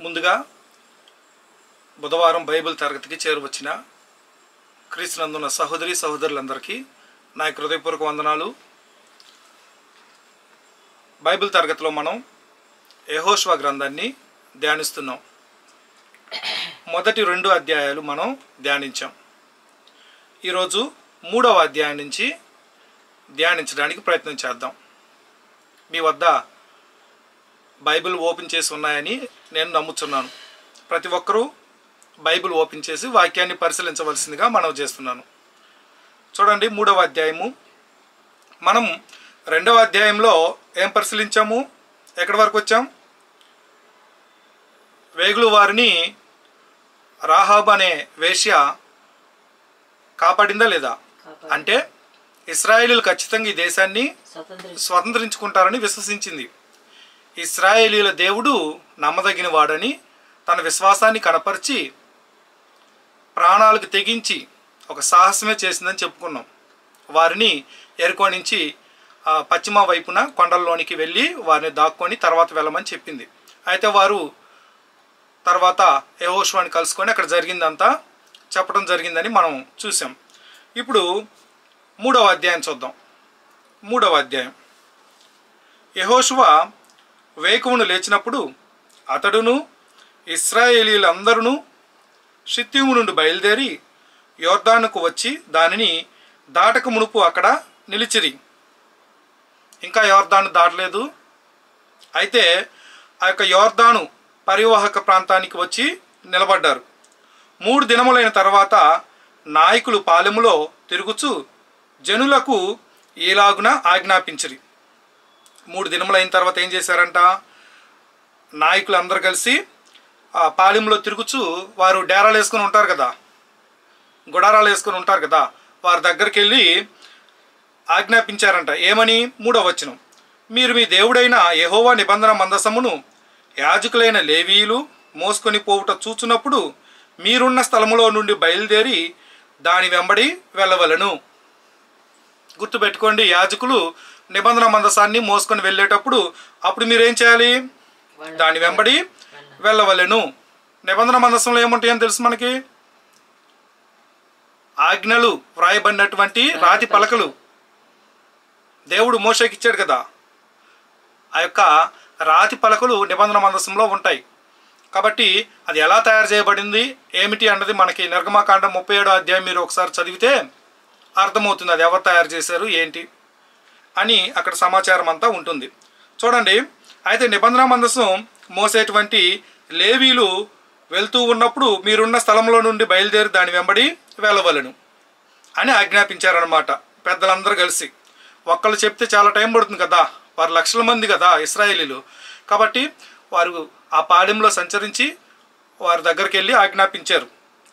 ముందుగా బుధవారం బైబిల్ తరగతికి చేరువచ్చిన క్రీస్తునందున్న సహోదరి సహోదరులందరికీ నా హృదయపూర్వక వందనాలు. బైబిల్ తరగతిలో మనం యహోష్వా గ్రంథాన్ని ధ్యానిస్తున్నాం. మొదటి రెండు అధ్యాయాలు మనం ధ్యానించాం. ఈరోజు మూడవ అధ్యాయం నుంచి ధ్యానించడానికి ప్రయత్నం చేద్దాం. మీ వద్ద బైబిల్ ఓపెన్ చేసి ఉన్నాయని నేను నమ్ముతున్నాను ప్రతి ఒక్కరూ బైబిల్ ఓపెన్ చేసి వాక్యాన్ని పరిశీలించవలసిందిగా మనం చేస్తున్నాను. చూడండి మూడవ అధ్యాయము. మనం రెండవ అధ్యాయంలో ఏం పరిశీలించాము? ఎక్కడి వరకు వచ్చాం? వేగులు వారిని రాహాబ్ అనే వేశ్య కాపాడిందా లేదా. అంటే ఇస్రాయేలీలు ఖచ్చితంగా ఈ దేశాన్ని స్వతంత్రం స్వతంత్రించుకుంటారని విశ్వసించింది. ఇస్రాయేలీల దేవుడు నమ్మదగిన వాడని తన విశ్వాసాన్ని కనపరిచి ప్రాణాలకు తెగించి ఒక సాహసమే చేసిందని చెప్పుకున్నాం. వారిని ఎరుకో నుంచి పశ్చిమ వైపున కొండల్లోనికి వెళ్ళి వారిని దాక్కొని తర్వాత వెళ్ళమని చెప్పింది. అయితే వారు తర్వాత యహోష్వాని కలుసుకొని అక్కడ జరిగిందంతా చెప్పడం జరిగిందని మనం చూసాం ఇప్పుడు మూడవ అధ్యాయం చూద్దాం. మూడవ అధ్యాయం. యహోషువ వేకువును లేచినప్పుడు అతడును ఇస్రాయేలీలందరూ షిత్తిము నుండి బయలుదేరి యోర్దానుకు వచ్చి దానిని దాటక మునుపు అక్కడ నిలిచిరి. ఇంకా యోర్దాను దాటలేదు. అయితే ఆ యొక్క యోర్దాను పరివాహక ప్రాంతానికి వచ్చి నిలబడ్డారు. మూడు దినములైన తర్వాత నాయకులు పాలెములో తిరుగుచు జనులకు ఏలాగున ఆజ్ఞాపించిరి. మూడు దినములైన తర్వాత ఏం చేశారంట? నాయకులు అందరు కలిసి ఆ పాలెంలో తిరుగుచు వారు డేరాలు వేసుకుని ఉంటారు కదా. గుడారాలు వేసుకొని ఉంటారు కదా. వారి దగ్గరికి వెళ్ళి ఆజ్ఞాపించారంట. ఏమని? మూడవ వచనం. మీరు మీ దేవుడైన యహోవా నిబంధన మందసమును యాజకులైన లేవీలు మోసుకొని పోవుట చూచున్నప్పుడు మీరున్న స్థలములో నుండి బయలుదేరి దాని వెంబడి వెళ్ళవలను. గుర్తుపెట్టుకోండి యాజకులు నిబంధన మందసాన్ని మోసుకొని వెళ్ళేటప్పుడు అప్పుడు మీరేం చేయాలి? దాని వెంబడి వెళ్ళవలెను. నిబంధన మందసంలో ఏముంటాయని తెలుసు మనకి? ఆజ్ఞలు వ్రాయబడినటువంటి రాతి పలకలు. దేవుడు మోషకి ఇచ్చాడు కదా. ఆ యొక్క రాతి పలకలు నిబంధన మందసంలో ఉంటాయి. కాబట్టి అది ఎలా తయారు చేయబడింది? ఏమిటి అన్నది మనకి నిర్గమాకాండం ముప్పై ఏడో అధ్యాయం మీరు ఒకసారి చదివితే అర్థమవుతుంది అది ఎవరు తయారు చేశారు ఏంటి అని అక్కడ సమాచారం అంతా ఉంటుంది. చూడండి అయితే నిబంధన మందసం మోసేటువంటి లేవీలు వెళ్తూ ఉన్నప్పుడు మీరున్న స్థలంలో నుండి బయలుదేరి దాని వెంబడి వెళ్ళవలను అని ఆజ్ఞాపించారనమాట పెద్దలందరూ కలిసి. ఒక్కళ్ళు చెప్తే చాలా టైం పడుతుంది కదా వారు లక్షల మంది కదా ఇస్రాయేలీలు. కాబట్టి వారు ఆ పాడెంలో సంచరించి వారి దగ్గరికి వెళ్ళి ఆజ్ఞాపించారు.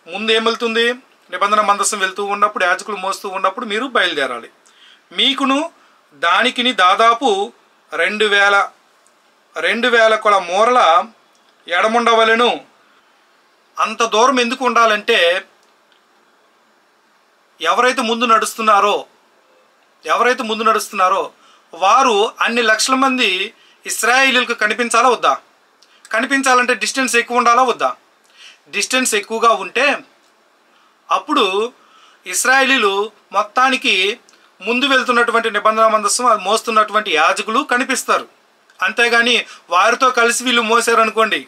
ముందు ఏం వెళ్తుంది నిబంధన మందస్సం వెళ్తూ ఉన్నప్పుడు యాజకులు మోస్తూ ఉన్నప్పుడు మీరు బయలుదేరాలి. మీకును దానికిని దాదాపు రెండు వేల రెండు వేల కొల మూరల ఎడముండవలను. అంత దూరం ఎందుకు ఉండాలంటే ఎవరైతే ముందు నడుస్తున్నారో ఎవరైతే ముందు నడుస్తున్నారో వారు అన్ని లక్షల మంది ఇస్రాయిలీలకు కనిపించాలా వద్దా? కనిపించాలంటే డిస్టెన్స్ ఎక్కువ ఉండాలా వద్దా? డిస్టెన్స్ ఎక్కువగా ఉంటే అప్పుడు ఇస్రాయేలీలు మొత్తానికి ముందు వెళ్తున్నటువంటి నిబంధన మందస్సు మోస్తున్నటువంటి యాజకులు కనిపిస్తారు. అంతేగాని వారితో కలిసి వీళ్ళు మోసారనుకోండి.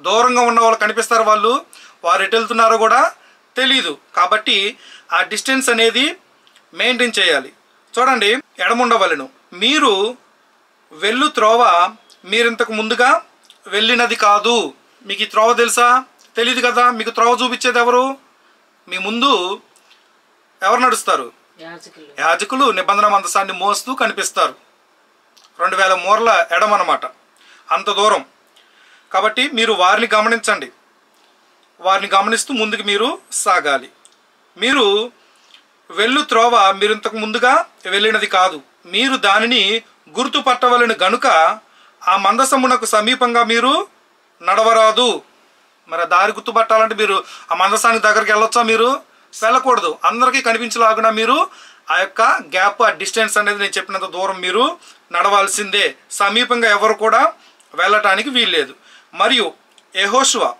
దూరంగా ఉన్న వాళ్ళు కనిపిస్తారు వాళ్ళు వారు ఎటు వెళ్తున్నారో కూడా తెలియదు కాబట్టి ఆ డిస్టెన్స్ అనేది మెయింటైన్ చేయాలి. చూడండి ఎడముండవలను. మీరు వెళ్ళు త్రోవ మీరింతకు ముందుగా వెళ్ళినది కాదు. మీకు ఈ త్రోవ తెలుసా? తెలియదు కదా? మీకు త్రోవ చూపించేది ఎవరు? మీ ముందు ఎవరు నడుస్తారు? యాజకులు. యాజకులు నిబంధన మందసాన్ని మోస్తూ కనిపిస్తారు. రెండు వేల మూరల ఎడమనమాట అంత దూరం. కాబట్టి మీరు వారిని గమనించండి. వారిని గమనిస్తూ ముందుకు మీరు సాగాలి. మీరు వెళ్ళు త్రోవ మీరు ఇంతకు ముందుగా వెళ్ళినది కాదు. మీరు దానిని గుర్తుపట్టవలని గనుక ఆ మందసమునకు సమీపంగా మీరు నడవరాదు. మరి దారి గుర్తుపట్టాలంటే మీరు ఆ మందసానికి దగ్గరికి వెళ్ళొచ్చా మీరు? వెళ్ళకూడదు. అందరికీ కనిపించలాగున మీరు ఆ యొక్క గ్యాప్ ఆ డిస్టెన్స్ అనేది నేను చెప్పినంత దూరం మీరు నడవాల్సిందే. సమీపంగా ఎవరు కూడా వెళ్ళటానికి వీల్లేదు. మరియు ఎహోషువ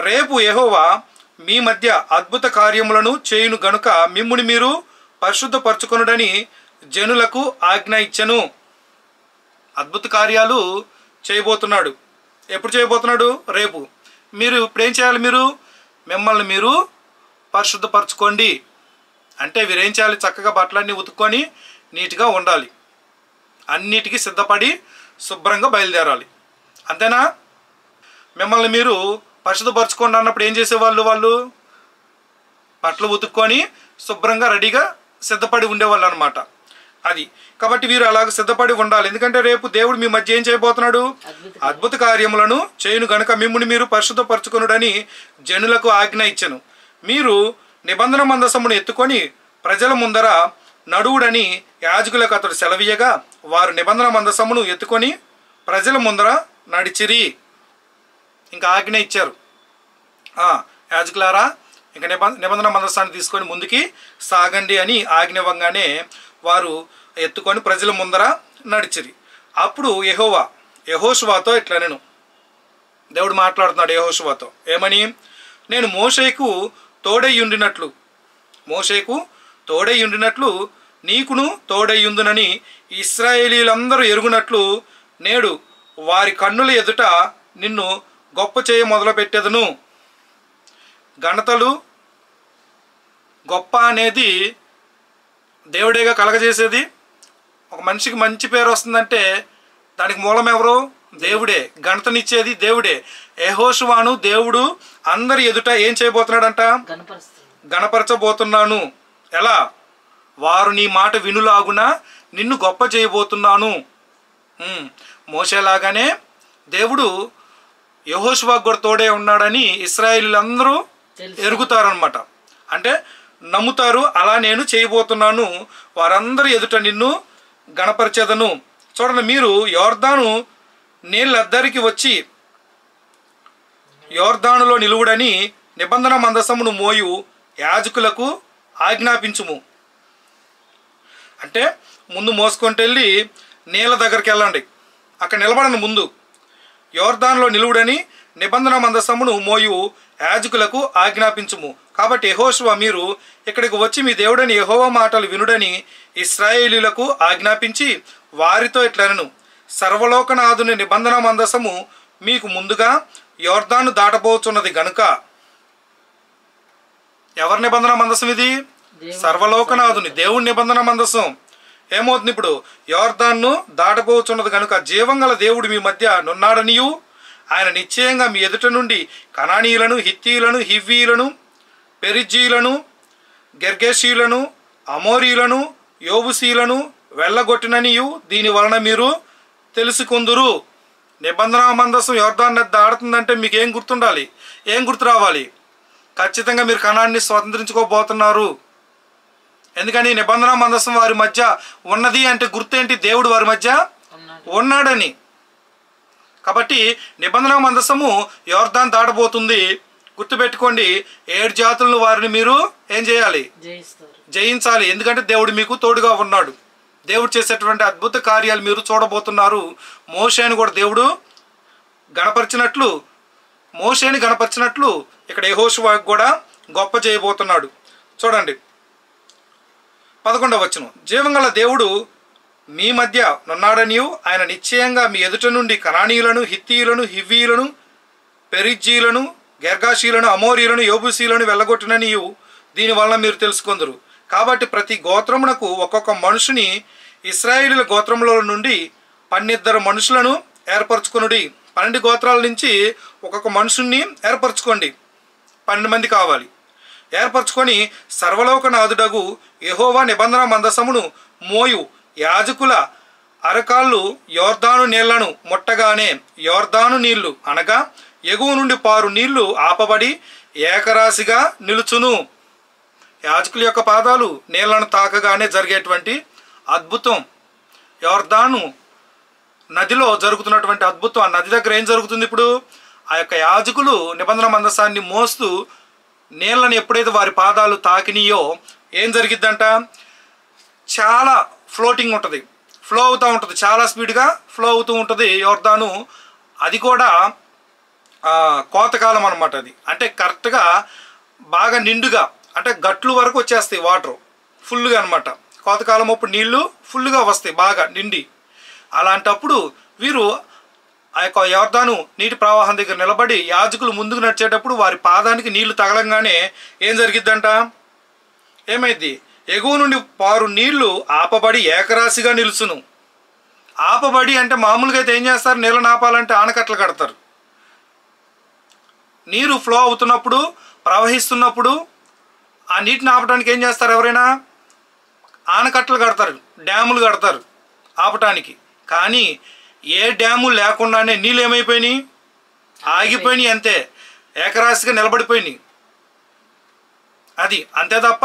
రేపు ఎహోవా మీ మధ్య అద్భుత కార్యములను చేయును గనుక మిమ్ముని మీరు పరిశుద్ధపరచుకొనుడని జనులకు ఆజ్ఞ ఇచ్చను. అద్భుత కార్యాలు చేయబోతున్నాడు. ఎప్పుడు చేయబోతున్నాడు? రేపు. మీరు ఇప్పుడు ఏం చేయాలి మీరు? మిమ్మల్ని మీరు పరిశుద్ధపరచుకోండి. అంటే వీరేం చేయాలి? చక్కగా బట్టలన్నీ ఉతుక్కొని నీట్గా ఉండాలి. అన్నిటికీ సిద్ధపడి శుభ్రంగా బయలుదేరాలి. అంతేనా? మిమ్మల్ని మీరు పరిశుద్ధపరచుకోండి అన్నప్పుడు ఏం చేసేవాళ్ళు వాళ్ళు? బట్టలు ఉతుక్కొని శుభ్రంగా రెడీగా సిద్ధపడి ఉండేవాళ్ళు అనమాట అది. కాబట్టి వీరు అలాగ సిద్ధపడి ఉండాలి. ఎందుకంటే రేపు దేవుడు మీ మధ్య ఏం చేయబోతున్నాడు? అద్భుత కార్యములను చేయును గనుక మిమ్ముని మీరు పరిశుద్ధపరచుకొనుడని జనులకు ఆజ్ఞ ఇచ్చెను. మీరు నిబంధన మందసమును ఎత్తుకొని ప్రజల ముందర నడువుడని యాజకులకు అతడు సెలవీయగా వారు నిబంధన మందసమును ఎత్తుకొని ప్రజల ముందర నడిచిరి. ఇంకా ఆజ్ఞ ఇచ్చారు. యాజకులారా ఇంకా నిబంధన మందసాన్ని తీసుకొని ముందుకి సాగండి అని ఆజ్ఞ ఇవ్వగానే వారు ఎత్తుకొని ప్రజల ముందర నడిచిరి. అప్పుడు యహోవా యహోషువాతో ఇట్లా నేను దేవుడు మాట్లాడుతున్నాడు యహోషువాతో. ఏమని? నేను మోషేకు తోడై ఉండినట్లు. మోషేకు తోడై ఉండినట్లు నీకును తోడై ఉందునని ఇస్రాయేలీలందరూ ఎరుగునట్లు నేడు వారి కన్నుల ఎదుట నిన్ను గొప్ప చేయ మొదలుపెట్టెదను. ఘనతలు గొప్ప అనేది దేవుడేగా కలగజేసేది? ఒక మనిషికి మంచి పేరు వస్తుందంటే దానికి మూలం ఎవరు? దేవుడే. ఘనతనిచ్చేది దేవుడే. యెహోషువాను దేవుడు అందరి ఎదుట ఏం చేయబోతున్నాడంట? గణపరచబోతున్నాను ఎలా? వారు నీ మాట వినులాగున నిన్ను గొప్ప చేయబోతున్నాను. మోసేలాగానే దేవుడు యహోషువాకు కూడా తోడే ఉన్నాడని ఇస్రాయేలీలందరూ తెలుసు. ఎరుగుతారనమాట అంటే నమ్ముతారు అలా నేను చేయబోతున్నాను. వారందరి ఎదుట నిన్ను గణపరిచేదను. చూడండి మీరు యోర్దాను నీళ్ళద్దరికి వచ్చి యోర్దానులో నిలువుడని నిబంధన మందసమును మోయు యాజకులకు ఆజ్ఞాపించుము. అంటే ముందు మోసుకొని వెళ్ళి నీళ్ళ దగ్గరికి వెళ్ళండి. అక్కడ నిలబడను ముందు. యోర్దాన్లో నిలువుడని నిబంధన మందసమును మోయు యాజకులకు ఆజ్ఞాపించుము. కాబట్టి యహోశువ మీరు ఇక్కడికి వచ్చి మీ దేవుడని యహోవ మాటలు వినుడని ఇస్రాయేలీలకు ఆజ్ఞాపించి వారితో ఇట్లనను. సర్వలోకనాథుని నిబంధన మందసము మీకు ముందుగా యోర్దాను దాటబోతున్నది గనుక. ఎవరి నిబంధన మందసం ఇది సర్వలోకనాథుని దేవుని నిబంధన మందసం. ఏమవుతుంది ఇప్పుడు? యోర్దాన్ను దాటబోచున్నది కనుక జీవంగల దేవుడు మీ మధ్య నున్నాడనియు. ఆయన నిశ్చయంగా మీ ఎదుట నుండి కనానీయులను హిత్తీయులను హివ్వీలను పెరిజీలను గెర్గేషీయులను అమోరీలను యోబుసీలను వెళ్ళగొట్టిననియు. దీని వలన మీరు తెలుసుకుందురు. నిబంధన మందసం యోర్దాన్ నది దాడుతుందంటే మీకు ఏం గుర్తుండాలి? ఏం గుర్తు రావాలి? ఖచ్చితంగా మీరు కణాన్ని స్వతంత్రించుకోబోతున్నారు. ఎందుకని నిబంధన మందసం వారి మధ్య ఉన్నది అంటే గుర్తేంటి? దేవుడు వారి మధ్య ఉన్నాడు. ఉన్నాడని. కాబట్టి నిబంధన మందసము యోర్దాన్ దాటబోతుంది. గుర్తుపెట్టుకోండి ఏడు జాతులను వారిని మీరు ఏం చేయాలి? జయించాలి. ఎందుకంటే దేవుడు మీకు తోడుగా ఉన్నాడు. దేవుడు చేసేటువంటి అద్భుత కార్యాలు మీరు చూడబోతున్నారు. మోషేని కూడా దేవుడు గణపరిచినట్లు మోషేని గణపరిచినట్లు ఇక్కడ యెహోషువాకు కూడా గొప్ప చేయబోతున్నాడు. చూడండి. పదకొండవ వచనం. జీవంగల దేవుడు మీ మధ్య నున్నాడనియు ఆయన నిశ్చయంగా మీ ఎదుట నుండి కణానీయులను హిత్తీయులను హివ్వీయులను పెరిజ్జీలను గెర్గాషీలను అమోరీలను యోబుసీలను వెళ్ళగొట్టిననియు దీనివల్ల మీరు తెలుసుకుందరు. కాబట్టి ప్రతి గోత్రమునకు ఒక్కొక్క మనుషుని ఇస్రాయేలీల గోత్రముల నుండి పన్నిద్దరు మనుషులను ఏర్పరచుకొనుడి. పన్నెండు గోత్రాల నుంచి ఒక్కొక్క మనుషుణ్ణి ఏర్పరచుకోండి. పన్నెండు మంది కావాలి. ఏర్పరచుకొని సర్వలోకనాథుడగు యహోవా నిబంధన మందసమును మోయు. యాజకుల అరకాళ్ళు యోర్దాను నీళ్ళను ముట్టగానే యోర్దాను నీళ్ళు అనగా ఎగువ నుండి పారు నీళ్ళు ఆపబడి ఏకరాశిగా నిలుచును. యాజకుల యొక్క పాదాలు నీళ్ళను తాకగానే జరిగేటువంటి అద్భుతం. యోర్దాను నదిలో జరుగుతున్నటువంటి అద్భుతం. ఆ నది దగ్గర ఏం జరుగుతుంది ఇప్పుడు? ఆ యొక్క యాజకులు నిబంధన మందసాన్ని మోస్తూ నీళ్ళని ఎప్పుడైతే వారి పాదాలు తాకినాయో ఏం జరిగిద్దంట? చాలా ఫ్లోటింగ్ ఉంటుంది. ఫ్లో అవుతూ ఉంటుంది. చాలా స్పీడ్గా ఫ్లో అవుతూ ఉంటుంది యోర్దాను. అది కూడా కోతకాలం అనమాట అది. అంటే కరెక్ట్గా బాగా నిండుగా అంటే గట్లు వరకు వచ్చేస్తాయి వాటర్ ఫుల్గా అనమాట కోతకాలం అప్పుడు నీళ్ళు ఫుల్గా వస్తాయి బాగా నిండి. అలాంటప్పుడు వీరు ఆ యొక్క యోర్దాను నీటి ప్రవాహం దగ్గర నిలబడి యాజకులు ముందుకు నడిచేటప్పుడు వారి పాదానికి నీళ్ళు తగలంగానే ఏం జరిగిద్దంట? ఏమైంది? ఎగువ నుండి పారు నీళ్ళు ఆపబడి ఏకరాశిగా నిలుచును. ఆపబడి అంటే మామూలుగా అయితే ఏం చేస్తారు? నీళ్ళని ఆపాలంటే ఆనకట్టలు కడతారు. నీరు ఫ్లో అవుతున్నప్పుడు ప్రవహిస్తున్నప్పుడు ఆ నీటిని ఆపడానికి ఏం చేస్తారు ఎవరైనా? ఆనకట్టలు కడతారు డ్యాములు కడతారు ఆపటానికి. కానీ ఏ డ్యాము లేకుండానే నీళ్ళు ఏమైపోయినాయి ఆగిపోయినాయి అంతే. ఏకరాశిగా నిలబడిపోయినాయి. అది అంతే తప్ప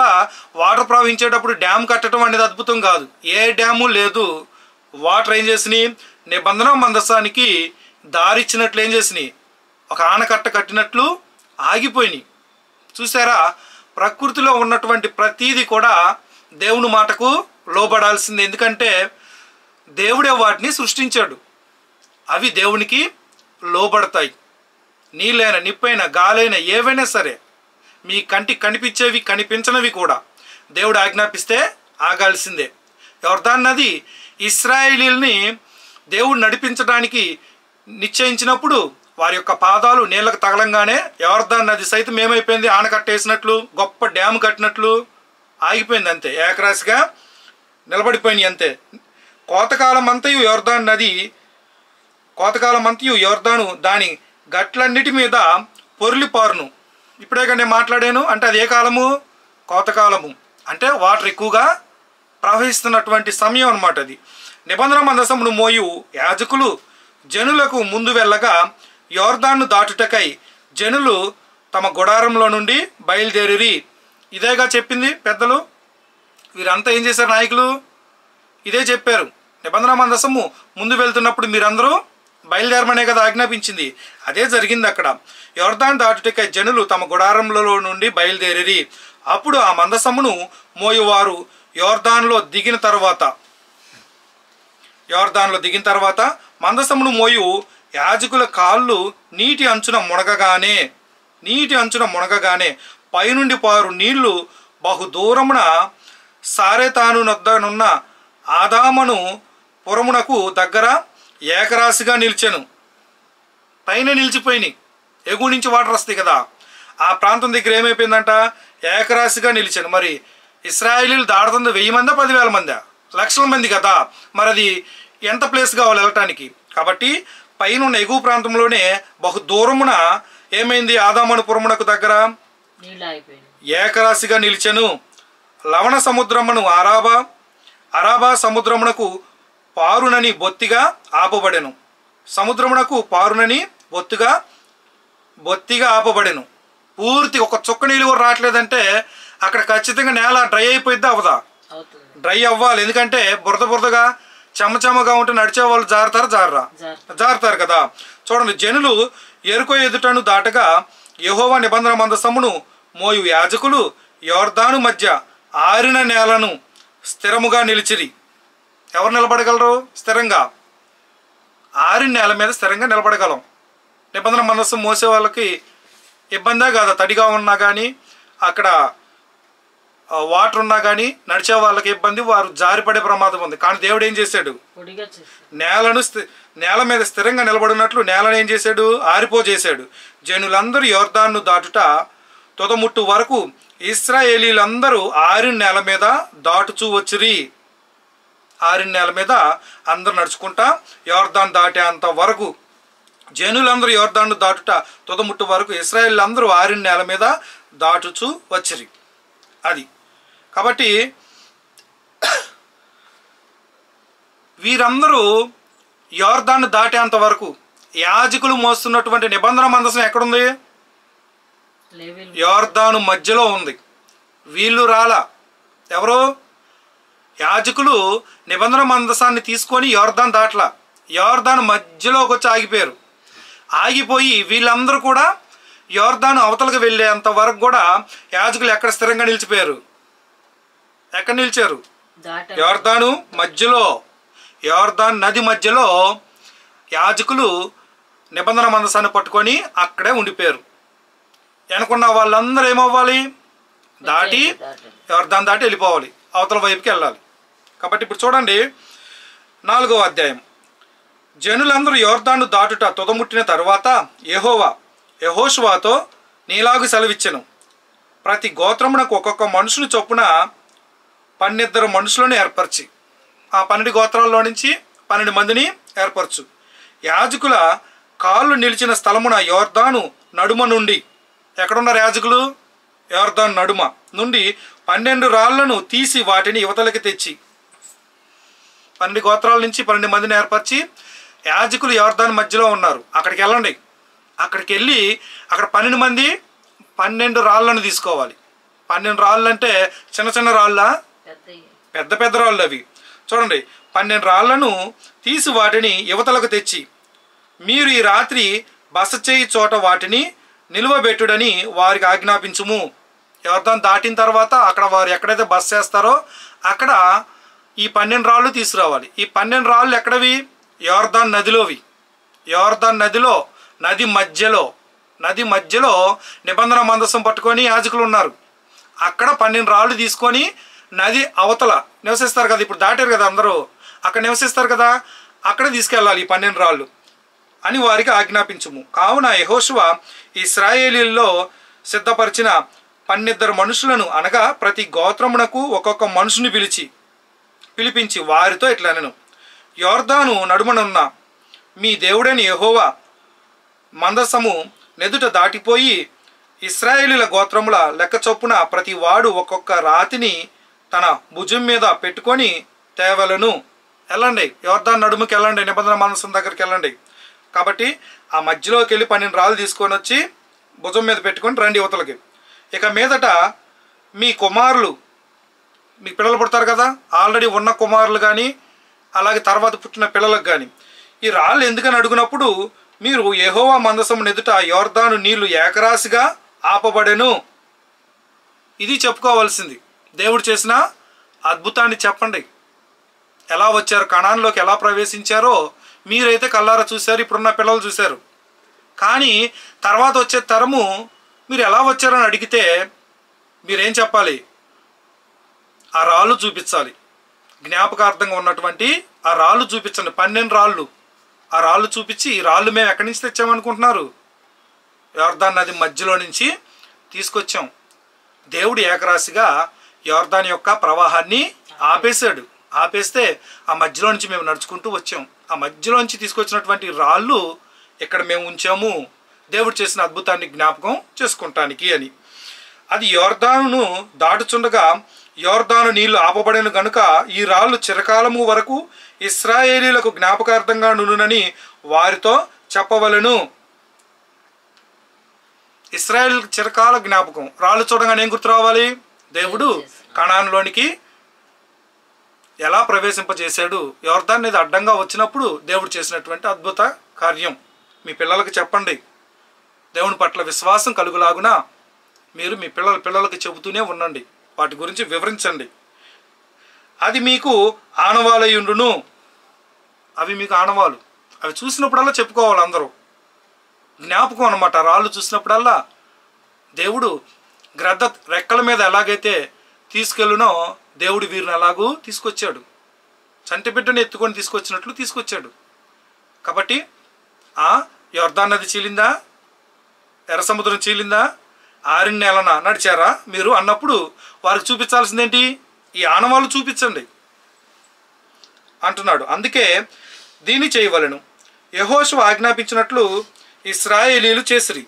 వాటర్ ప్రవహించేటప్పుడు డ్యామ్ కట్టడం అనేది అద్భుతం కాదు. ఏ డ్యాము లేదు. వాటర్ ఏం చేసినాయి? నిబంధన మందసానికి దారిచ్చినట్లు ఏం చేసినాయి? ఒక ఆనకట్ట కట్టినట్లు ఆగిపోయినాయి. చూసారా ప్రకృతిలో ఉన్నటువంటి ప్రతీది కూడా దేవుని మాటకు లోబడాల్సింది. ఎందుకంటే దేవుడే వాటిని సృష్టించాడు. అవి దేవునికి లోబడతాయి. నీళ్ళైన నిప్పైన గాలైన ఏవైనా సరే మీ కంటికి కనిపించేవి కనిపించనివి కూడా దేవుడు ఆజ్ఞాపిస్తే ఆగాల్సిందే. యోర్దాన్ నది ఇస్రాయేలీల్ని దేవుడు నడిపించడానికి నిశ్చయించినప్పుడు వారి యొక్క పాదాలు నీళ్ళకు తగలంగానే యోర్దాన్ నది సైతం ఏమైపోయింది? ఆనకట్టేసినట్లు గొప్ప డ్యామ్ కట్టినట్లు ఆగిపోయింది అంతే. ఏకరాశిగా నిలబడిపోయింది అంతే. కోతకాలం అంతయు యోర్దాన్ నది కోతకాలం అంతయు యోర్దాను దాని గట్లన్నిటి మీద పొర్లిపారును ఇప్పుడే కానీ నేను మాట్లాడాను అంటే అది ఏ కాలము? కోతకాలము. అంటే వాటర్ ఎక్కువగా ప్రవహిస్తున్నటువంటి సమయం అన్నమాట అది. నిబంధన మందసమును మోయు యాజకులు జనులకు ముందు వెళ్ళగా యోర్దాన్ను దాటుటకై జనులు తమ గుడారంలో నుండి బయలుదేరిరి. ఇదేగా చెప్పింది పెద్దలు? వీరంతా ఏం చేశారు నాయకులు? ఇదే చెప్పారు. నిబంధన మందసము ముందు వెళ్తున్నప్పుడు మీరందరూ బయలుదేరమనే కదా ఆజ్ఞాపించింది. అదే జరిగింది అక్కడ. యోర్దాన్ దాటుటకై జనులు తమ గుడారంలో నుండి బయలుదేరి అప్పుడు ఆ మందసమును మోయువారు యోర్దాన్లో దిగిన తర్వాత. యోర్దాన్లో దిగిన తర్వాత మందసమును మోయు యాజకుల కాళ్ళు నీటి అంచున మునగగానే నీటి అంచున మునగగానే పైనుండి పారు నీళ్ళు బహు దూరమున సారెతాను నొద్దనున్న ఆదామను పురమునకు దగ్గర ఏకరాశిగా నిలిచెను. పైన నిలిచిపోయినాయి. ఎగువ నుంచి వాటర్ వస్తాయి కదా. ఆ ప్రాంతం దగ్గర ఏమైపోయిందంట? ఏకరాశిగా నిలిచాను. మరి ఇస్రాయేలీలు దాడుతుంది వెయ్యి మందా పదివేల మందా? లక్షల మంది కదా. మరి అది ఎంత ప్లేస్ కావాలి వెళ్ళటానికి? కాబట్టి పైన ఉన్న ఎగువ ప్రాంతంలోనే బహు దూరమున ఏమైంది? ఆదామనుపురమునకు దగ్గర ఏకరాశిగా నిలిచెను. లవణ సముద్రమును అరాబా అరాబా సముద్రమునకు పారునని బొత్తిగా ఆపబడెను. సముద్రమునకు పారునని బొత్తిగా బొత్తిగా ఆపబడెను. పూర్తి ఒక చుక్క నీళ్ళు కూడా రావట్లేదంటే అక్కడ ఖచ్చితంగా నేల డ్రై అయిపోయిద్ది అవదా? డ్రై అవ్వాలి. ఎందుకంటే బురద బురదగా చెమ్మ చెమ్మగా ఉంటే నడిచే వాళ్ళు జారుతారా? జారరా? జార్ జారుతారు కదా. చూడండి జనులు ఎరుకో ఎదుటను దాటగా యెహోవా నిబంధన మందసమును మోయు యాజకులు యోర్దాను మధ్య ఆరిన నేలను స్థిరముగా నిలిచిరి. ఎవరు నిలబడగలరు? స్థిరంగా. ఆరిన నేల మీద స్థిరంగా నిలబడగలం. నిబంధన మందసం మోసే వాళ్ళకి ఇబ్బందే కాదా. తడిగా ఉన్నా కానీ అక్కడ వాటర్ ఉన్నా కానీ నడిచే వాళ్ళకి ఇబ్బంది వారు జారిపడే ప్రమాదం ఉంది. కానీ దేవుడు ఏం చేశాడు? నేలను నేల మీద స్థిరంగా నిలబడినట్లు నేలను ఏం చేశాడు? ఆరిపోజేశాడు. జనులందరూ యోర్దాన్ను దాటుట తొదముట్టు వరకు ఇస్రాయేలీలందరూ ఆరిన నేల మీద దాటుచూ వచ్చిరి. ఆరిన నేల మీద అందరు నడుచుకుంటా యోర్దాన్ దాటేంత వరకు జనులందరూ యోర్దాన్ను దాటుట తొదముట్టు వరకు ఇస్రాయేలీలందరూ ఆరిన నేల మీద దాటుచూ వచ్చిరి. అది. కాబట్టి వీరందరూ యోర్దాన్ని దాటేంత వరకు యాజకులు మోస్తున్నటువంటి నిబంధన మందసం ఎక్కడుంది? యోర్దాను మధ్యలో ఉంది. వీళ్ళు రాలా. ఎవరు? యాజకులు నిబంధన మందసాన్ని తీసుకొని యోర్దాన్ దాటలా. యోర్దాను మధ్యలోకి వచ్చి ఆగిపోయారు. ఆగిపోయి వీళ్ళందరూ కూడా యోర్దాను అవతలకు వెళ్ళేంత వరకు కూడా యాజకులు ఎక్కడ స్థిరంగా నిలిచిపోయారు? ఎక్కడ నిలిచారు? యోర్దాను మధ్యలో యోర్దాన్ నది మధ్యలో యాజకులు నిబంధన మందసాన్ని పట్టుకొని అక్కడే ఉండిపోయారు. వెనుకున్న వాళ్ళందరూ ఏమవ్వాలి? దాటి ఎవరిదాన్ని దాటి వెళ్ళిపోవాలి. అవతల వైపుకి వెళ్ళాలి. కాబట్టి ఇప్పుడు చూడండి నాలుగవ అధ్యాయం. జనులందరూ యోర్దాను దాటుట తుదముట్టిన తరువాత యహోవా యహోషువాతో నీలాగు సెలవిచ్చెను. ప్రతి గోత్రమునకు ఒక్కొక్క మనుషుని చొప్పున పన్నెద్దరు మనుషులను ఏర్పరిచి ఆ పన్నెండు గోత్రాల్లో నుంచి పన్నెండు మందిని ఏర్పరచు. యాజకుల కాళ్ళు నిలిచిన స్థలమున యోర్దాను నడుమ నుండి ఎక్కడున్నారు యాజకులు? యోర్దాను నడుమ నుండి పన్నెండు రాళ్ళను తీసి వాటిని యువతలకి తెచ్చి పన్నెండు గోత్రాల నుంచి పన్నెండు మందిని ఏర్పరిచి యాజకులు యోర్దాను మధ్యలో ఉన్నారు. అక్కడికి వెళ్ళండి. అక్కడికి వెళ్ళి అక్కడ పన్నెండు మంది పన్నెండు రాళ్ళను తీసుకోవాలి. పన్నెండు రాళ్ళు అంటే చిన్న చిన్న రాళ్ళ? పెద్ద పెద్ద రాళ్ళు అవి. చూడండి పన్నెండు రాళ్ళను తీసి వాటిని యువతలకు తెచ్చి మీరు ఈ రాత్రి బస చేయి చోట వాటిని నిలువబెట్టుడని వారికి ఆజ్ఞాపించుము. ఎవరిదాన్ని దాటిన తర్వాత అక్కడ వారు ఎక్కడైతే బస్ చేస్తారో అక్కడ ఈ పన్నెండు రాళ్ళు తీసుకురావాలి. ఈ పన్నెండు రాళ్ళు ఎక్కడవి? యోర్దాన్ నదిలోవి. యోర్దాన్ నదిలో నది మధ్యలో నది మధ్యలో నిబంధన మందసం పట్టుకొని యాజకులు ఉన్నారు. అక్కడ పన్నెండు రాళ్ళు తీసుకొని నది అవతల నివసిస్తారు కదా ఇప్పుడు దాటారు కదా అందరూ. అక్కడ నివసిస్తారు కదా అక్కడ తీసుకెళ్ళాలి ఈ పన్నెండు రాళ్ళు అని వారికి ఆజ్ఞాపించుము. కావున యహోశువ ఇస్రాయేలీల్లో సిద్ధపరిచిన పన్నెద్దరు మనుషులను అనగా ప్రతి గోత్రమునకు ఒక్కొక్క మనుషుని పిలిచి పిలిపించి వారితో ఇట్లా నేను యోర్ధాను నడుమనున్న మీ దేవుడని యహోవా మందసము నెదుట దాటిపోయి ఇస్రాయేలీల గోత్రముల లెక్క చొప్పున ప్రతి వాడు ఒక్కొక్క రాతిని తన భుజం మీద పెట్టుకొని తేవలను. వెళ్ళండి యోర్ధాన్ నడుముకి వెళ్ళండి నిబంధన మనసం దగ్గరికి వెళ్ళండి. కాబట్టి ఆ మధ్యలోకి వెళ్ళి పన్నెండు రాళ్ళు తీసుకొని వచ్చి భుజం మీద పెట్టుకొని రండి యువతలకి. ఇక మీదట మీ కుమారులు మీ పిల్లలు పుడతారు కదా ఆల్రెడీ ఉన్న కుమారులు కానీ అలాగే తర్వాత పుట్టిన పిల్లలకు కానీ ఈ రాళ్ళు ఎందుకని అడుగునప్పుడు మీరు యహోవా మందసం ఎదుట యోర్దాను నీళ్ళు ఏకరాశిగా ఆపబడెను. ఇది చెప్పుకోవాల్సింది. దేవుడు చేసిన అద్భుతాన్ని చెప్పండి. ఎలా వచ్చారు కణాన్లోకి ఎలా ప్రవేశించారో మీరైతే కల్లారా చూశారు ఇప్పుడున్న పిల్లలు చూశారు. కానీ తర్వాత వచ్చే తరము మీరు ఎలా వచ్చారని అడిగితే మీరేం చెప్పాలి? ఆ రాళ్ళు చూపించాలి. జ్ఞాపకార్థంగా ఉన్నటువంటి ఆ రాళ్ళు చూపించండి. పన్నెండు రాళ్ళు. ఆ రాళ్ళు చూపించి ఈ రాళ్ళు మేము ఎక్కడి నుంచి తెచ్చామనుకుంటున్నారు? యోర్ధాన్ నది మధ్యలో నుంచి తీసుకొచ్చాం. దేవుడు ఏకరాశిగా యోర్ధాన్ యొక్క ప్రవాహాన్ని ఆపేశాడు. ఆపేస్తే ఆ మధ్యలో నుంచి మేము నడుచుకుంటూ వచ్చాం. ఆ మధ్యలో నుంచి తీసుకొచ్చినటువంటి రాళ్ళు ఇక్కడ మేము ఉంచాము? దేవుడు చేసిన అద్భుతాన్ని జ్ఞాపకం చేసుకుంటానికి అని. అది యోర్ధాను దాటుచుండగా యోర్దాను నీళ్ళు ఆపబడిన గనుక ఈ రాళ్ళు చిరకాలము వరకు ఇస్రాయేలీలకు జ్ఞాపకార్థంగా నునునని వారితో చెప్పవలెను. ఇస్రాయేల్ చిరకాల జ్ఞాపకం. రాళ్ళు చూడగానే ఏం గుర్తు రావాలి? దేవుడు కణాన్లోనికి ఎలా ప్రవేశింపజేశాడు? యోర్దాన్ అనేది అడ్డంగా వచ్చినప్పుడు దేవుడు చేసినటువంటి అద్భుత కార్యం. మీ పిల్లలకి చెప్పండి. దేవుని పట్ల విశ్వాసం కలుగులాగునా? మీరు మీ పిల్లల పిల్లలకి చెబుతూనే ఉండండి. వాటి గురించి వివరించండి. అది మీకు ఆనవాలయుండును. అవి మీకు ఆనవాలు. అవి చూసినప్పుడల్లా చెప్పుకోవాలి అందరూ. జ్ఞాపకం అనమాట రాళ్ళు చూసినప్పుడల్లా దేవుడు గ్రద్ద రెక్కల మీద ఎలాగైతే తీసుకెళ్ళునో దేవుడు వీరిని ఎలాగూ తీసుకొచ్చాడు. చంటి బిడ్డని ఎత్తుకొని తీసుకొచ్చినట్లు తీసుకొచ్చాడు. కాబట్టి ఆ యోర్దాన్ నది చీలిందా? ఎర్ర సముద్రం చీలిందా? ఆరిన నెలన నడిచారా? మీరు అన్నప్పుడు వారికి చూపించాల్సిందేంటి? ఈ ఆనవాళ్ళు చూపించండి. అంటున్నాడు. అందుకే దీన్ని చేయవలను. యహోషు ఆజ్ఞాపించినట్లు ఇస్రాయేలీలు చేసిరి.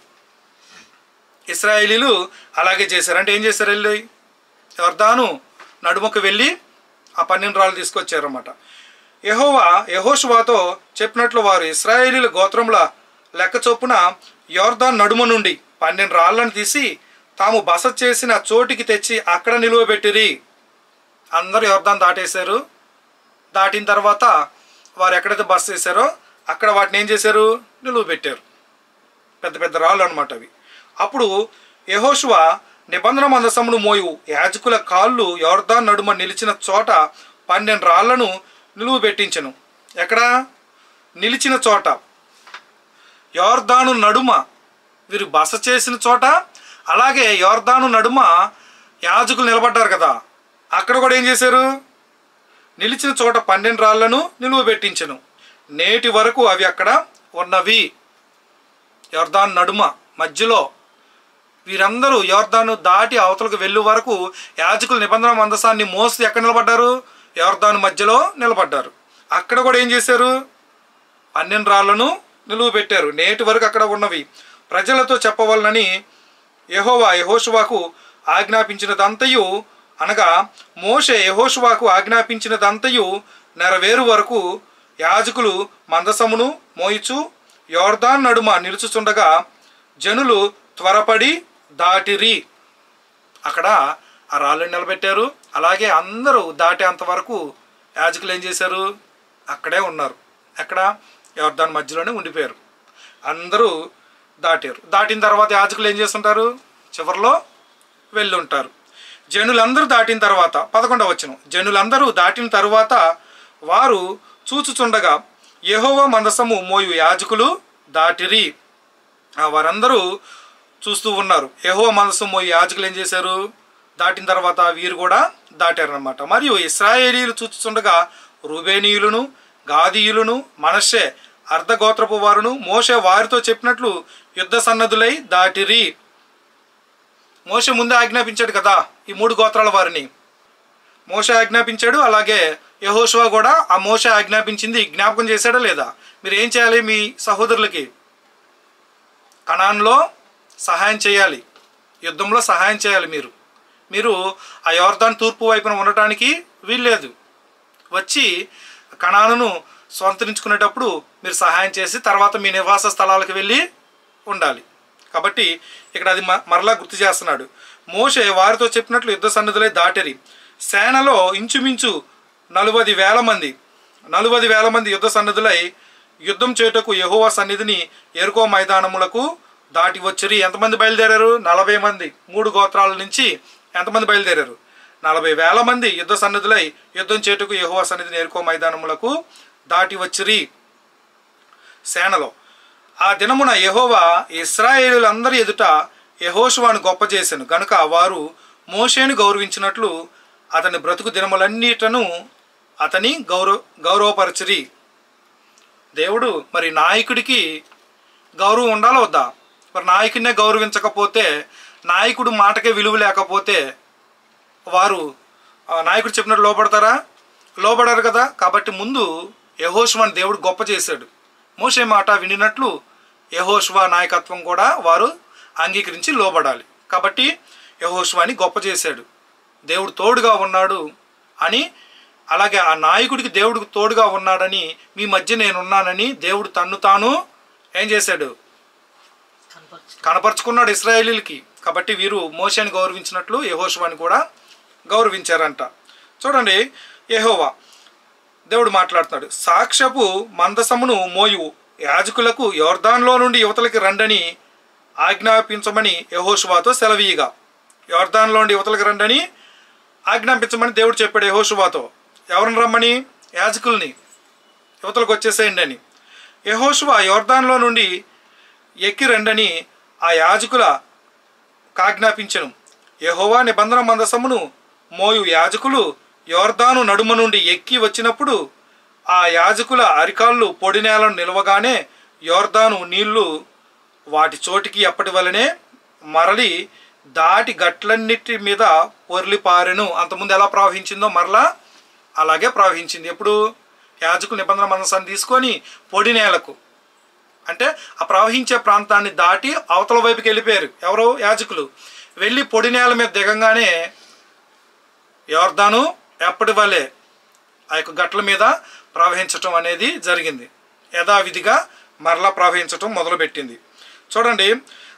ఇస్రాయేలీలు అలాగే చేశారు. అంటే ఏం చేశారు వెళ్ళి? యోర్దాను నడుముకు వెళ్ళి ఆ పన్నెండు రాళ్ళు తీసుకొచ్చారన్నమాట. యహోవా యహోషువాతో చెప్పినట్లు వారు ఇస్రాయేలీల గోత్రముల లెక్క చొప్పున యోర్దాన్ నడుమ నుండి పన్నెండు రాళ్ళను తీసి తాము బస చేసిన చోటికి తెచ్చి అక్కడ నిలువబెట్టిరి అందరూ యోర్దాన్ దాటేశారు. దాటిన తర్వాత వారు ఎక్కడైతే బస చేశారో అక్కడ వాటిని ఏం చేశారు? నిలువ పెట్టారు. పెద్ద పెద్ద రాళ్ళు అనమాట అవి. అప్పుడు యహోశువ నిబంధన మందసమును మోయు. యాజకుల కాళ్ళు యోర్దాన్ నడుమ నిలిచిన చోట పన్నెండు రాళ్ళను నిలువ పెట్టించను. ఎక్కడ? నిలిచిన చోట. యోర్దాను నడుమ వీరు బస చేసిన చోట అలాగే యోర్దాను నడుమ యాజకులు నిలబడ్డారు కదా. అక్కడ కూడా ఏం చేశారు? నిలిచిన చోట పన్నెండు రాళ్ళను నిలువ పెట్టించను. నేటి వరకు అవి అక్కడ ఉన్నవి. యోర్దాన్ నడుమ మధ్యలో వీరందరూ యోర్దాను దాటి అవతలకు వెళ్ళు వరకు యాజకులు నిబంధన మందసాన్ని మోసి ఎక్కడ నిలబడ్డారు? యోర్దాను మధ్యలో నిలబడ్డారు. అక్కడ కూడా ఏం చేశారు? పన్నెండు రాళ్ళను నిలువ పెట్టారు. నేటి వరకు అక్కడ ఉన్నవి. ప్రజలతో చెప్పవలనని యహోవా యెహోషువాకు ఆజ్ఞాపించినదంతయు అనగా మోషే యెహోషువాకు ఆజ్ఞాపించినదంతయు నెరవేరు వరకు యాజకులు మందసమును మోయిచు యోర్దాన్ నడుమ నిలుచుచుండగా జనులు త్వరపడి దాటిరి. అక్కడ ఆ రాళ్ళని నిలబెట్టారు. అలాగే అందరూ దాటేంత వరకు యాజకులు ఏం చేశారు? అక్కడే ఉన్నారు. అక్కడ యోర్దాన్ మధ్యలోనే ఉండిపోయారు. అందరూ దాటారు. దాటిన తర్వాత యాజకులు ఏం చేస్తుంటారు? చివరిలో వెళ్ళి ఉంటారు జనులందరూ దాటిన తర్వాత పదకొండవ వచనం. జనులందరూ దాటిన తర్వాత వారు చూచుచుండగా యెహోవా మందసము మోయు యాజకులు దాటిరి. వారందరూ చూస్తూ ఉన్నారు. యెహోవా మనసు మోయు యాజకులు ఏం చేశారు? దాటిన తర్వాత వీరు కూడా దాటారనమాట మరియు ఇస్రాయేలీలు చూచుచుండగా రూబేనీయులను గాదీయులను మనషే అర్ధగోత్రపు వారును మోషే వారితో చెప్పినట్లు యుద్ధ సన్నదులై దాటిరి. మోషే ముందే ఆజ్ఞాపించాడు కదా ఈ మూడు గోత్రాల వారిని. మోషే ఆజ్ఞాపించాడు అలాగే యహోషువా కూడా ఆ మోషే ఆజ్ఞాపించింది. జ్ఞాపకం చేశాడా లేదా? మీరు ఏం చేయాలి మీ సహోదరులకి? కణాన్లో సహాయం చేయాలి. యుద్ధంలో సహాయం చేయాలి మీరు. మీరు ఆ యోర్దాన్ తూర్పు వైపున ఉండటానికి వీల్లేదు. వచ్చి కణాను స్వంతరించుకునేటప్పుడు మీరు సహాయం చేసి తర్వాత మీ నివాస స్థలాలకు వెళ్ళి ఉండాలి. కాబట్టి ఇక్కడ అది మ- మరలా గుర్తు చేస్తున్నాడు. మోషే వారితో చెప్పినట్లు యుద్ధ సన్నిధులై దాటిరి. సేనలో ఇంచుమించు నలుబది వేల మంది నలుబది వేల మంది యుద్ధ సన్నిధులై యుద్ధం చేయుటకు యెహోవా సన్నిధిని ఎరుకో మైదానములకు దాటి వచ్చిరి. ఎంతమంది బయలుదేరారు? నలభై మంది. మూడు గోత్రాల నుంచి ఎంతమంది బయలుదేరారు? నలభై వేల మంది యుద్ధ సన్నిధులై యుద్ధం చేటుకు యెహోవా సన్నిధిని ఎరుకో మైదానములకు దాటి వచ్చిరి. సేనలో ఆ దినమున యహోవా ఇస్రాయేలులందరి ఎదుట యెహోషువాను గొప్ప చేశాను గనుక వారు మోషేను గౌరవించినట్లు అతని బ్రతుకు దినములన్నిటను అతని గౌరవ గౌరవపరచిరి. దేవుడు మరి నాయకుడికి గౌరవం ఉండాలి వద్దా? మరి నాయకుడినే గౌరవించకపోతే నాయకుడు మాటకే విలువ లేకపోతే వారు నాయకుడు చెప్పినట్టు లోపడతారా లోపడారు కదా. కాబట్టి ముందు యహోష్వాని దేవుడు గొప్ప చేశాడు. మోషే మాట వినినట్లు యహోష్వా నాయకత్వం కూడా వారు అంగీకరించి లోబడాలి. కాబట్టి యహోష్వాని గొప్ప చేశాడు. దేవుడు తోడుగా ఉన్నాడు అని అలాగే ఆ నాయకుడికి దేవుడికి తోడుగా ఉన్నాడని మీ మధ్య నేనున్నానని దేవుడు తన్ను తాను ఏం చేశాడు? కనపరచు కనపరుచుకున్నాడు ఇస్రాయేలీలకి. కాబట్టి వీరు మోషని గౌరవించినట్లు యహోషువాని కూడా గౌరవించారంట. చూడండి యెహోవా దేవుడు మాట్లాడుతున్నాడు సాక్ష్యపు మందసమును మోయు యాజకులకు యోర్దాన్లో నుండి యువతలకి రండని ఆజ్ఞాపించమని యహోషువాతో సెలవీయగా. యోర్దాన్లో నుండి యువతలకి రండని ఆజ్ఞాపించమని దేవుడు చెప్పాడు యహోషువాతో. ఎవరిని రమ్మని? యాజకుల్ని. యువతలకు వచ్చేసేయండి అని. యహోషువా యోర్దాన్లో నుండి ఎక్కి రండని ఆ యాజకుల కాజ్ఞాపించను. యహోవా నిబంధన మందసమును మోయు యాజకులు యోర్దాను నడుమ నుండి ఎక్కి వచ్చినప్పుడు ఆ యాజకుల అరికాళ్ళు పొడి నేలను నిలవగానే యోర్దాను నీళ్ళు వాటి చోటికి ఎప్పటి వలనే మరలి దాటి గట్లన్నిటి మీద పొర్లిపారెను అంతకుముందు ఎలా ప్రవహించిందో మరలా అలాగే ప్రవహించింది. ఎప్పుడు? యాజకు నిబంధన మనసాన్ని తీసుకొని పొడి నేలకు. అంటే ఆ ప్రవహించే ప్రాంతాన్ని దాటి అవతల వైపుకి వెళ్ళిపోయారు. ఎవరు? యాజకులు. వెళ్ళి పొడి నేల మీద దిగంగానే యోర్దాను ఎప్పటి వలె ఆ యొక్క గట్ల మీద ప్రవహించటం అనేది జరిగింది. యథావిధిగా మరలా ప్రవహించటం మొదలుపెట్టింది. చూడండి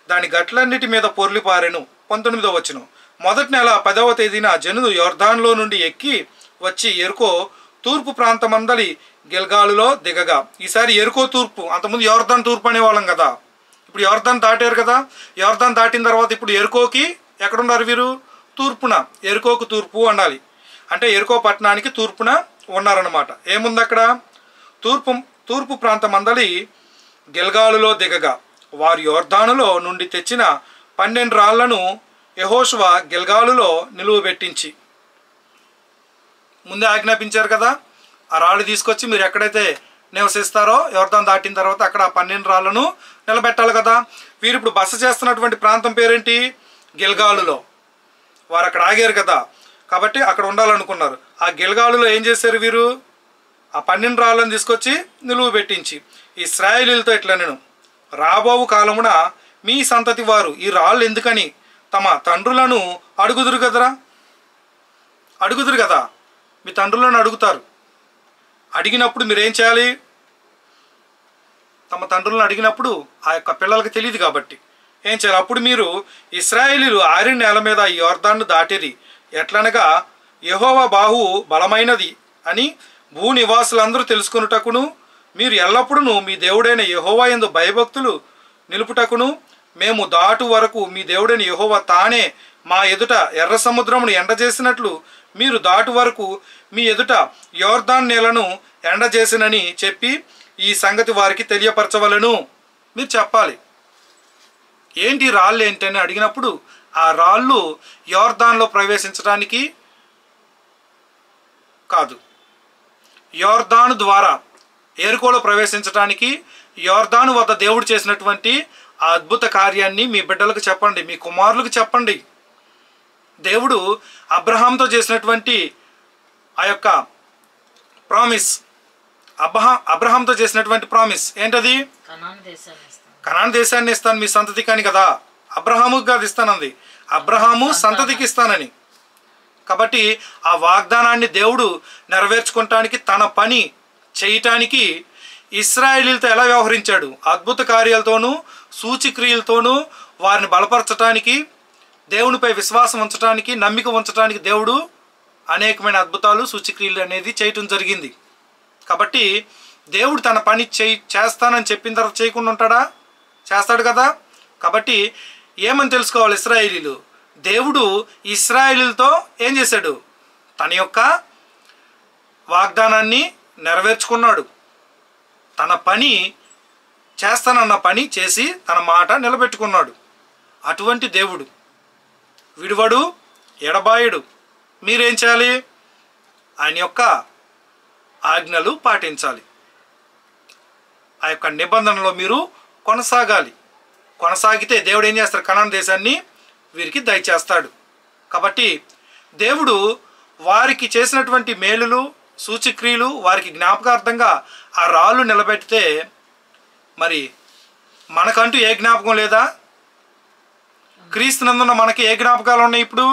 దాని గట్లన్నిటి మీద పొర్లిపారెను పంతొమ్మిదో వచ్చిన మొదటి నెల పదవ తేదీన జనులు యోర్ధాన్లో నుండి ఎక్కి వచ్చి ఎరుకో తూర్పు ప్రాంతమందలి గిల్గాలులో దిగగా. ఈసారి ఎరుకో తూర్పు అంతకుముందు యోర్దాన్ తూర్పు అనేవాళ్ళం కదా. ఇప్పుడు యోర్దాన్ దాటారు కదా. యోర్దాన్ దాటిన తర్వాత ఇప్పుడు ఎరుకోకి ఎక్కడున్నారు వీరు? తూర్పున ఎరుకోకు తూర్పు అనాలి. అంటే ఎరుకో పట్టణానికి తూర్పున ఉన్నారన్నమాట. ఏముంది అక్కడ తూర్పు తూర్పు ప్రాంతం అందలి గిల్గాలులో దిగగా. వారు యోర్దానులో నుండి తెచ్చిన పన్నెండు రాళ్ళను యహోషువ గిల్గాలులో నిలువబెట్టించి ముందే ఆజ్ఞాపించారు కదా ఆ రాళ్ళు తీసుకొచ్చి మీరు ఎక్కడైతే నివసిస్తారో యోర్ధాన్ దాటిన తర్వాత అక్కడ పన్నెండు రాళ్ళను నిలబెట్టాలి కదా. వీరు ఇప్పుడు బస చేస్తున్నటువంటి ప్రాంతం పేరేంటి? గిల్గాలులో. వారు అక్కడ ఆగారు కదా. కాబట్టి అక్కడ ఉండాలనుకున్నారు. ఆ గిల్గాలులో ఏం చేశారు వీరు? ఆ పన్నెండు రాళ్ళను తీసుకొచ్చి నిలువ పెట్టించి ఇస్రాయేలీలతో ఇట్లా నేను? రాబోవు కాలమున మీ సంతతి వారు ఈ రాళ్ళు ఎందుకని తమ తండ్రులను అడుగుదురు కదరా? అడుగుదురు కదా? మీ తండ్రులను అడుగుతారు. అడిగినప్పుడు మీరేం చేయాలి? తమ తండ్రులను అడిగినప్పుడు ఆ యొక్క పిల్లలకి తెలియదు కాబట్టి. ఏం చేయాలి? అప్పుడు మీరు ఇస్రాయేలీలు ఆరి నేల మీద ఈ యోర్దాన్ని దాటిరి ఎట్లనగా యహోవ బాహు బలమైనది అని భూనివాసులందరూ తెలుసుకున్నటకును తెలుసుకొనుటకును మీరు ఎల్లప్పుడూ మీ దేవుడైన యహోవా ఎందు భయభక్తులు నిలుపుటకును మేము దాటు వరకు మీ దేవుడైన యహోవ తానే మా ఎదుట ఎర్ర సముద్రమును ఎండజేసినట్లు మీరు దాటు వరకు మీ ఎదుట యోర్దాన్ నేలను ఎండజేసినని చెప్పి ఈ సంగతి వారికి తెలియపరచవలను. మీరు చెప్పాలి ఏంటి రాళ్ళు ఏంటి అని అడిగినప్పుడు ఆ రాళ్ళు యోర్దాన్లో ప్రవేశించడానికి కాదు. యోర్దాను ద్వారా ఏరుకోలో ప్రవేశించడానికి యోర్దాను వద్ద దేవుడు చేసినటువంటి ఆ అద్భుత కార్యాన్ని మీ బిడ్డలకు చెప్పండి మీ కుమారులకు చెప్పండి. దేవుడు అబ్రహాంతో చేసినటువంటి ఆ యొక్క ప్రామిస్ అబ్రహా అబ్రహాంతో చేసినటువంటి ప్రామిస్ ఏంటది? కనాన్ దేశాన్ని ఇస్తాను. మీ సంతతికి అని కదా? అబ్రహాముకి కాదు ఇస్తానంది అబ్రహాము సంతతికి ఇస్తానని కాబట్టి ఆ వాగ్దానాన్ని దేవుడు నెరవేర్చుకోవటానికి తన పని చేయటానికి ఇస్రాయేలీలతో ఎలా వ్యవహరించాడు? అద్భుత కార్యాలతోనూ సూచిక్రియలతోనూ వారిని బలపరచటానికి దేవునిపై విశ్వాసం ఉంచడానికి నమ్మిక ఉంచడానికి దేవుడు అనేకమైన అద్భుతాలు సూచిక్రియలు అనేది చేయటం జరిగింది. కాబట్టి దేవుడు తన పని చేయి చేస్తానని చెప్పిన తర్వాత చేయకుండా ఉంటాడా? చేస్తాడు కదా? కాబట్టి ఏమని తెలుసుకోవాలి ఇస్రాయేలీలు? దేవుడు ఇస్రాయేలీలతో ఏం చేశాడు? తన యొక్క వాగ్దానాన్ని నెరవేర్చుకున్నాడు. తన పని చేస్తానన్న పని చేసి తన మాట నిలబెట్టుకున్నాడు. అటువంటి దేవుడు. విడువడు ఎడబాయుడు. మీరేం చేయాలి? ఆయన యొక్క ఆజ్ఞలు పాటించాలి. ఆ యొక్క నిబంధనలో మీరు కొనసాగాలి. కొనసాగితే దేవుడు ఏం చేస్తాడు? కనాన్ దేశాన్ని వీరికి దయచేస్తాడు. కాబట్టి దేవుడు వారికి చేసినటువంటి మేలులు సూచక్రియలు వారికి జ్ఞాపకార్థంగా ఆ రాళ్ళు నిలబెడితే మరి మనకంటూ ఏ జ్ఞాపకం లేదా? క్రీస్తునందున్న మనకి ఏ జ్ఞాపకాలు ఉన్నాయి ఇప్పుడు?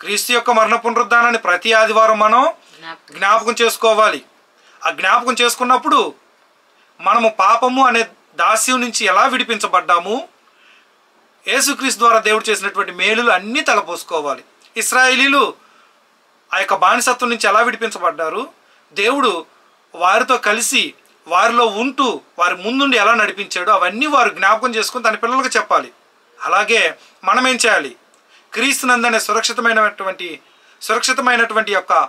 క్రీస్తు యొక్క మరణ పునరుద్ధానాన్ని ప్రతి ఆదివారం మనం జ్ఞాపకం జ్ఞాపకం చేసుకోవాలి. ఆ జ్ఞాపకం చేసుకున్నప్పుడు మనము పాపము అనే దాస్యం నుంచి ఎలా విడిపించబడ్డాము? యేసుక్రీస్తు ద్వారా దేవుడు చేసినటువంటి మేలులు అన్నీ తలపోసుకోవాలి. ఇస్రాయేలీలు ఆ యొక్క బానిసత్వం నుంచి ఎలా విడిపించబడ్డారు? దేవుడు వారితో కలిసి వారిలో ఉంటూ వారి ముందుండి ఎలా నడిపించాడో? అవన్నీ వారు జ్ఞాపకం చేసుకుని తన పిల్లలకు చెప్పాలి. అలాగే మనం ఏం చేయాలి క్రీస్తునందనే సురక్షితమైనటువంటి సురక్షితమైనటువంటి యొక్క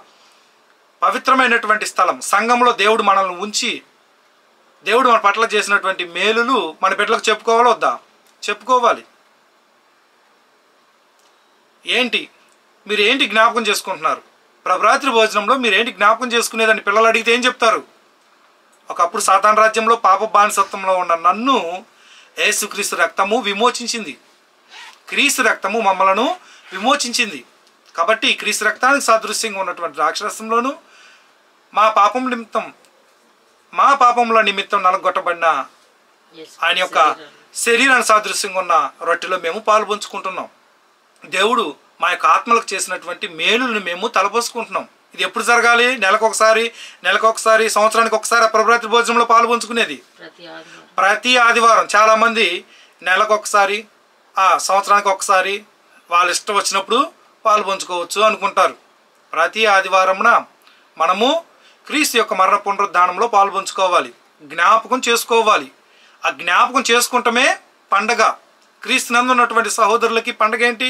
పవిత్రమైనటువంటి స్థలం సంఘంలో దేవుడు మనల్ని ఉంచి దేవుడు మన పట్ల చేసినటువంటి మేలులు మన బిడ్డలకు చెప్పుకోవాలి వద్దా? చెప్పుకోవాలి. ఏంటి? మీరు ఏంటి జ్ఞాపకం చేసుకుంటున్నారు? ప్రభరాత్రి భోజనంలో మీరు ఏంటి జ్ఞాపకం చేసుకునేదని పిల్లలు అడిగితే ఏం చెప్తారు? ఒకప్పుడు సాతాన్ రాజ్యంలో పాప బానిసత్వంలో ఉన్న నన్ను యేసుక్రీస్తు రక్తము విమోచించింది. క్రీస్తు రక్తము మమ్మలను విమోచించింది. కాబట్టి క్రీస్తు రక్తానికి సాదృశ్యంగా ఉన్నటువంటి రాక్షసంలోను మా పాపం నిమిత్తం మా పాపముల నిమిత్తం నలగొట్టబడిన ఆయన యొక్క శరీరాన్ని. సాదృశ్యంగా ఉన్న రొట్టెలో మేము పాల్పంచుకుంటున్నాం దేవుడు మా యొక్క ఆత్మలకు చేసినటువంటి మేలులను మేము తలపోసుకుంటున్నాం. ఇది ఎప్పుడు జరగాలి? నెలకు ఒకసారి నెలకు ఒకసారి సంవత్సరానికి ఒకసారి ప్రభరాత్రి భోజనంలో పాల్పంచుకునేది ప్రతి ఆదివారం. ప్రతి ఆదివారం. చాలామంది నెలకు ఒకసారి ఆ సంవత్సరానికి ఒకసారి వాళ్ళ ఇష్టం వచ్చినప్పుడు పాలు పంచుకోవచ్చు అనుకుంటారు. ప్రతి ఆదివారమున మనము క్రీస్తు యొక్క మరణ పునరుద్ధానంలో పాలు పంచుకోవాలి జ్ఞాపకం చేసుకోవాలి. ఆ జ్ఞాపకం చేసుకుంటమే పండగ. క్రీస్తు నందు ఉన్నటువంటి సహోదరులకి పండగ ఏంటి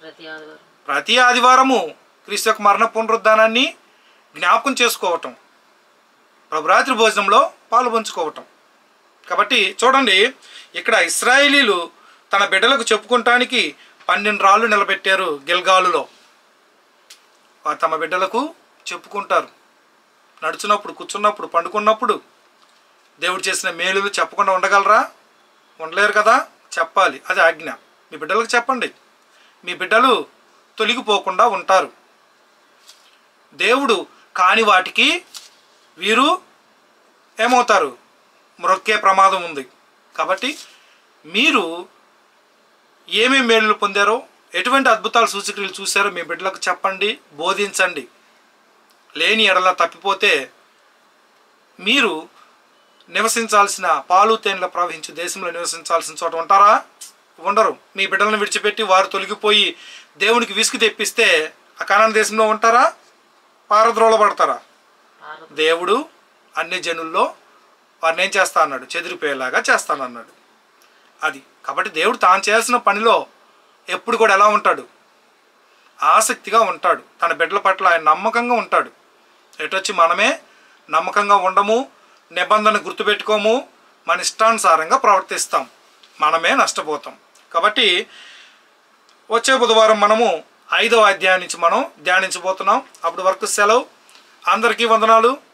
ప్రతి ఆదివారం. ప్రతి ఆదివారము క్రీస్తు యొక్క మరణ పునరుద్ధానాన్ని జ్ఞాపకం చేసుకోవటం. ప్రభురాత్రి భోజనంలో పాలు పంచుకోవటం కాబట్టి చూడండి ఇక్కడ ఇస్రాయేలీలు తన బిడ్డలకు చెప్పుకుంటానికి పన్నెండు రాళ్ళు నిలబెట్టారు గిల్గాలులో. తమ బిడ్డలకు చెప్పుకుంటారు. నడుచున్నప్పుడు కూర్చున్నప్పుడు పండుకున్నప్పుడు దేవుడు చేసిన మేలులు చెప్పకుండా ఉండగలరా? ఉండలేరు కదా? చెప్పాలి. అది ఆజ్ఞ. మీ బిడ్డలకు చెప్పండి. మీ బిడ్డలు తొలగిపోకుండా ఉంటారు. దేవుడు కాని వాటికి వీరు ఏమవుతారు? మ్రొక్కే ప్రమాదం ఉంది. కాబట్టి మీరు ఏమేమి మేలులు పొందారో ఎటువంటి అద్భుతాలు సూచక్రియలు చూశారో మీ బిడ్డలకు చెప్పండి బోధించండి. లేని ఎడల తప్పిపోతే మీరు నివసించాల్సిన పాలు తేనెల ప్రవహించే దేశంలో నివసించాల్సిన చోట ఉంటారా? ఉండరు. మీ బిడ్డలను విడిచిపెట్టి వారు తొలగిపోయి దేవునికి విసుగు తెప్పిస్తే ఆ కనాన దేశంలో ఉంటారా? పారద్రోలబడతారా? ఆరు దేవుడు అన్ని జనుల్లో వారిని ఏం చేస్తా అన్నాడు? చెదిరిపోయేలాగా చేస్తానన్నాడు అది. కాబట్టి దేవుడు తాను చేయాల్సిన పనిలో ఎప్పుడు కూడా ఎలా ఉంటాడు? ఆసక్తిగా ఉంటాడు. తన బిడ్డల పట్ల ఆయన నమ్మకంగా ఉంటాడు. ఎటొచ్చి మనమే నమ్మకంగా ఉండము నిబంధన గుర్తుపెట్టుకోము మన ఇష్టానుసారంగా ప్రవర్తిస్తాం. మనమే నష్టపోతాం. కాబట్టి వచ్చే బుధవారం మనము ఐదవ అధ్యాయం నుంచి మనం ధ్యానించబోతున్నాం. అప్పటి వరకు సెలవు. అందరికీ వందనాలు.